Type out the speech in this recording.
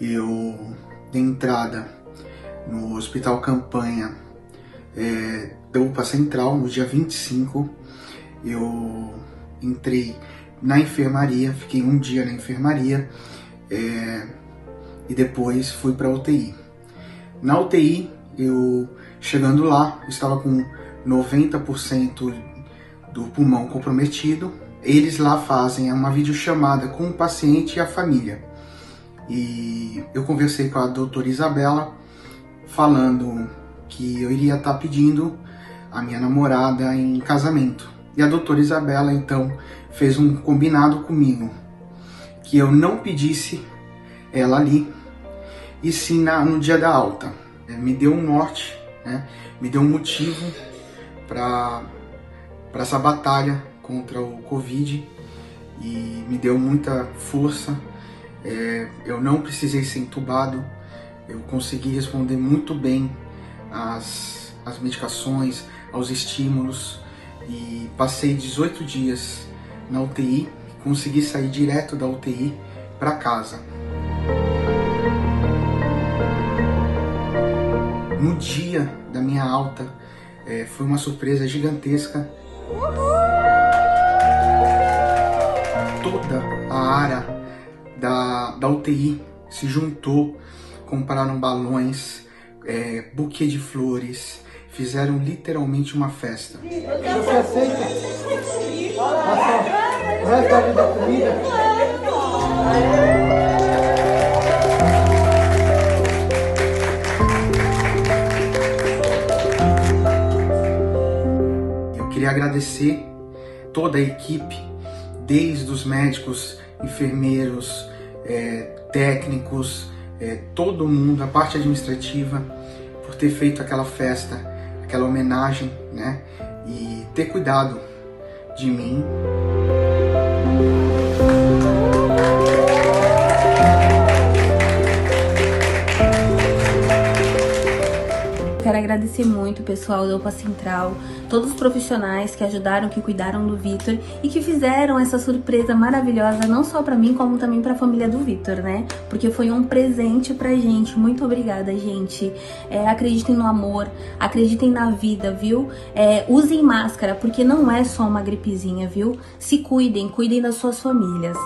eu dei entrada no Hospital Campanha é, da UPA Central no dia 25. Eu entrei na enfermaria, fiquei um dia na enfermaria é, e depois fui para UTI. Na UTI, eu chegando lá, estava com 90% do pulmão comprometido. Eles lá fazem uma videochamada com o paciente e a família. E eu conversei com a doutora Isabela, falando que eu iria estar pedindo a minha namorada em casamento. E a doutora Isabela então fez um combinado comigo que eu não pedisse ela ali e sim na, no dia da alta. É, me deu um norte, né? me deu um motivo para essa batalha contra o Covid e me deu muita força. É, eu não precisei ser entubado, eu consegui responder muito bem às, às medicações, aos estímulos e passei 18 dias na UTI, consegui sair direto da UTI para casa. No dia da minha alta, é, foi uma surpresa gigantesca. Toda a área da, da UTI se juntou, compraram balões, é, buquê de flores, fizeram literalmente uma festa. Você aceita? Passa o resto da comida? Eu queria agradecer toda a equipe, desde os médicos, enfermeiros, é, técnicos, é, todo mundo, a parte administrativa, por ter feito aquela festa, aquela homenagem, né? E ter cuidado de mim. Agradecer muito o pessoal da UPA Central, todos os profissionais que ajudaram, que cuidaram do Vitor e que fizeram essa surpresa maravilhosa não só para mim, como também para a família do Vitor, né? Porque foi um presente pra gente. Muito obrigada, gente. É, acreditem no amor, acreditem na vida, viu? É, usem máscara, porque não é só uma gripezinha, viu? Se cuidem, cuidem das suas famílias.